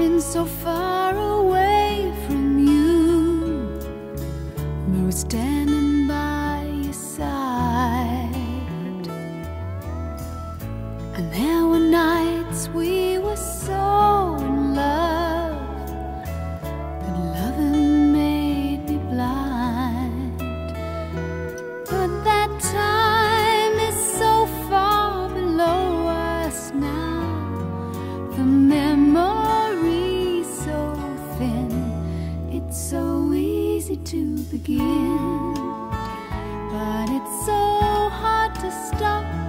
been so far away from you, no standing begin, but it's so hard to stop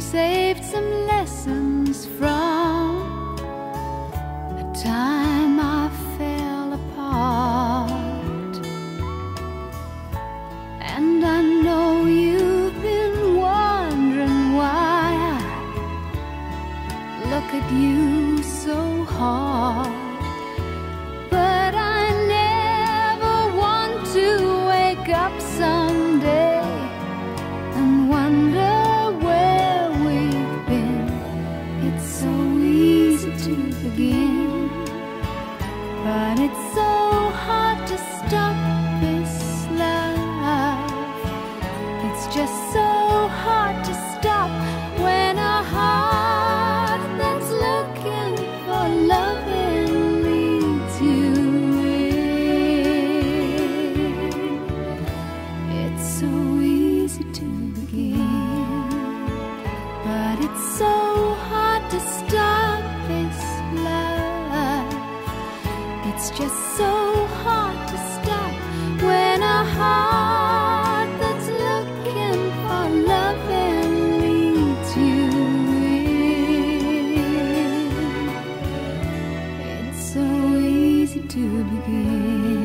saved some begin, but it's so hard to stop this love. It's just so hard to stop when a heart that's looking for loving leads you in. It's so easy to begin, but it's so hard to stop just so hard to stop when a heart that's looking for loving leads you in. It's so easy to begin.